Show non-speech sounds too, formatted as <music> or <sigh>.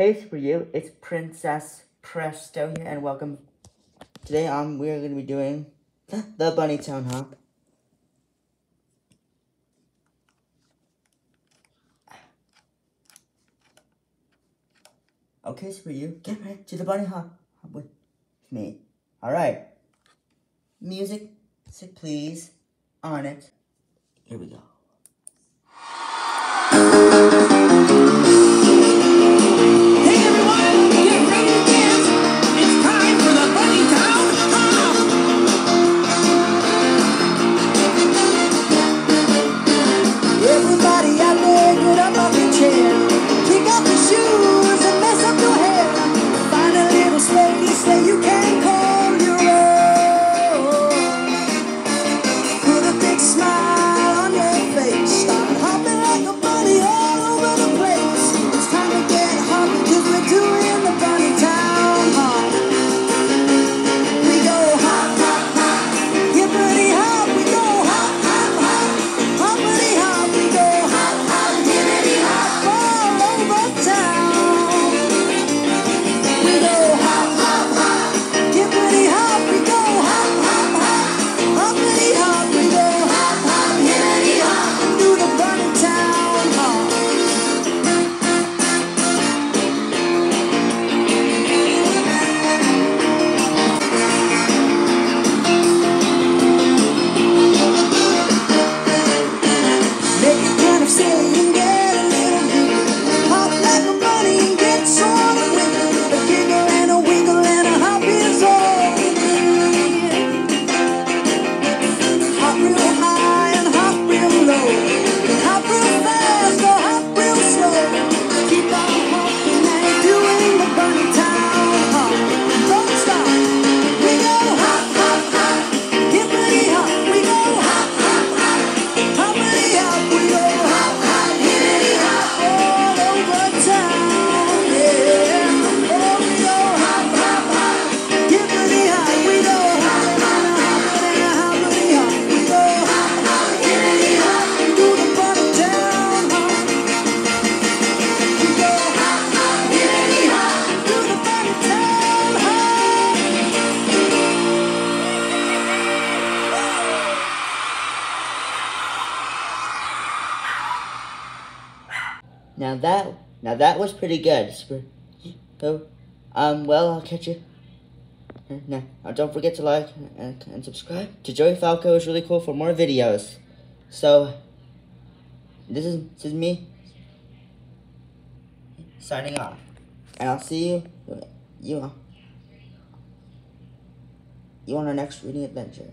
Hey for You, it's Princess Presto here and welcome. Today um we're gonna be doing <gasps> the Bunnytown hop. Okay, for You, get ready to the bunny hop with me. Alright. Music, sit, please. On it. Here we go. you know Now that, now that was pretty good. So, um, well, I'll catch you. Now, don't forget to like and, and subscribe to Joey Falco is really cool for more videos. So, this is, this is me signing off. And I'll see you, you, you on our next reading adventure.